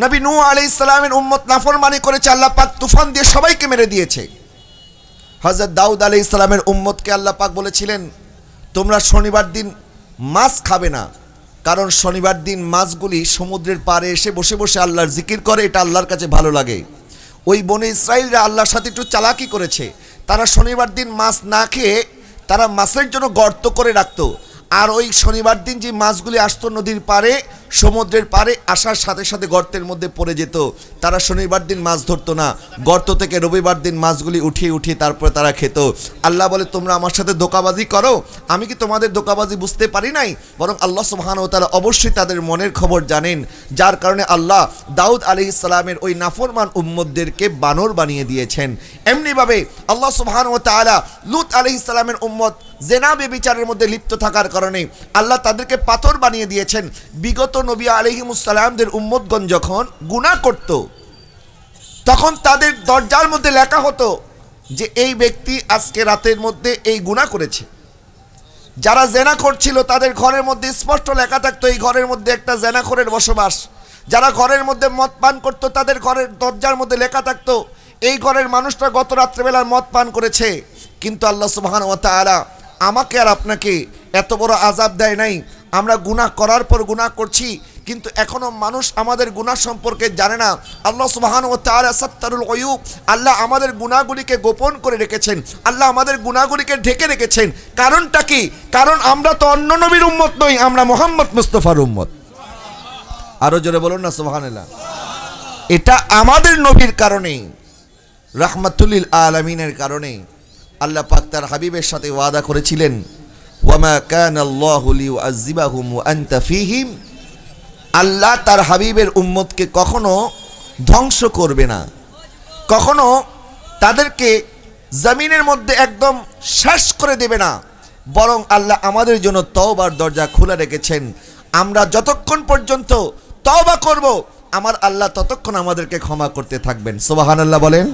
নবী নূ আলি ইসলামের উম্মত নাফরমানি করেছে, আল্লাহ পাক তুফান দিয়ে সবাইকে মেরে দিয়েছে। হজরত দাউদ আলি ইসলামের উম্মতকে আল্লাহ পাক বলেছিলেন, তোমরা শনিবার দিন মাছ খাবে না, কারণ শনিবার দিন মাছগুলি সমুদ্রের পাড়ে এসে বসে বসে আল্লাহর জিকির করে, এটা আল্লাহর কাছে ভালো লাগে। ওই বনে ইসরায়েলরা আল্লাহর সাথে একটু চালাকি করেছে। তারা শনিবার দিন মাছ না খেয়ে তারা মাছের জন্য গর্ত করে রাখতো। আর ওই শনিবার দিন যে মাছগুলি আসতো নদীর পাড়ে সমুদ্রের পাড়ে আসার সাথে সাথে গর্তের মধ্যে পড়ে যেত। তারা শনিবার দিন মাছ ধরতো না। গর্ত থেকে রবিবার দিন মাছগুলি উঠিয়ে উঠিয়ে তারপরে তারা খেত। আল্লাহ বলে, তোমরা আমার সাথে দোকাবাজি করো? আমি কি তোমাদের দোকাবাজি বুঝতে পারি নাই? বরং আল্লাহ সুবহান ও তারা অবশ্যই তাদের মনের খবর জানেন। যার কারণে আল্লাহ দাউদ আলি ইসলামের ওই নাফরমান উম্মদদেরকে বানর বানিয়ে দিয়েছেন। এমনিভাবে আল্লাহ সুবহান ও তাআলা লুত আলি ইসলামের উম্মত জেনাবে বিচারের মধ্যে লিপ্ত থাকার কারণে আল্লাহ তাদেরকে পাথর বানিয়ে দিয়েছেন। বিগত নবী আলিহিমুসালামদের উম্মতগণ যখন গুনাহ করত, তখন তাদের দরজার মধ্যে লেখা হতো যে এই ব্যক্তি আজকে রাতের মধ্যে এই গুনাহ করেছে। যারা জেনা করছিল তাদের ঘরের মধ্যে স্পষ্ট লেখা থাকতো, এই ঘরের মধ্যে একটা জেনাখোরের বসবাস। যারা ঘরের মধ্যে মদ পান করতো, তাদের ঘরের দরজার মধ্যে লেখা থাকতো, এই ঘরের মানুষটা গত রাত্রেবেলার মদ পান করেছে। কিন্তু আল্লাহ তাআলা আমাকে আর আপনাকে এত বড় আজাব দেয় নাই। আমরা গুনাহ করার পর গুনাহ করছি, কিন্তু এখনও মানুষ আমাদের গুনাহ সম্পর্কে জানে না। আল্লাহ সুবহান ও তাআলা সত্তারুল গয়ুব আল্লাহ আমাদের গুনাহগুলিকে গোপন করে রেখেছেন, আল্লাহ আমাদের গুনাহগুলিকে ঢেকে রেখেছেন। কারণটা কি? কারণ আমরা তো অন্য নবীর উম্মত নই, আমরা মোহাম্মদ মুস্তফার উম্মত। আরও জোরে বলুন না, সুবহানাল্লাহ। এটা আমাদের নবীর কারণে রাহমাতুলিল আলামিনের কারণে, আল্লাহ পাক তার হাবিবের সাথে ওয়াদা করেছিলেন ওয়ামা কান আল্লাহু লিউআযিবাহুম ওয়া আনতা ফীহিম। আল্লাহ তার হাবিবের উম্মতকে কখনো ধ্বংস করবে না। কখনো তাদেরকে জমিনের মধ্যে একদম শেষ করে দেবে না। বরং আল্লাহ আমাদের জন্য তওবার দরজা খোলা রেখেছেন। আমরা যতক্ষণ পর্যন্ত তওবা করব, আমার আল্লাহ ততক্ষণ আমাদেরকে ক্ষমা করতে থাকবেন। সোবাহান আল্লাহ বলেন।